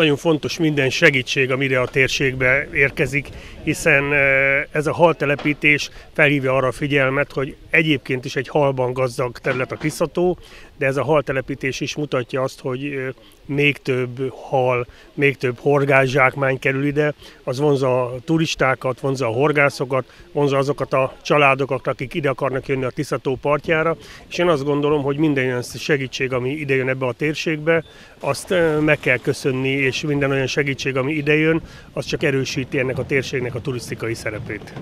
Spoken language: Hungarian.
nagyon fontos minden segítség, amire a térségbe érkezik, hiszen ez a haltelepítés felhívja arra a figyelmet, hogy egyébként is egy halban gazdag terület a Tiszató, de ez a haltelepítés is mutatja azt, hogy még több hal, még több horgászsákmány kerül ide, az vonza a turistákat, vonza a horgászokat, vonza azokat a családokat, akik ide akarnak jönni a Tiszató partjára, és én azt gondolom, hogy minden olyan segítség, ami ide jön ebbe a térségbe, azt meg kell köszönni, és minden olyan segítség, ami ide jön, az csak erősíti ennek a térségnek a turisztikai szerepét.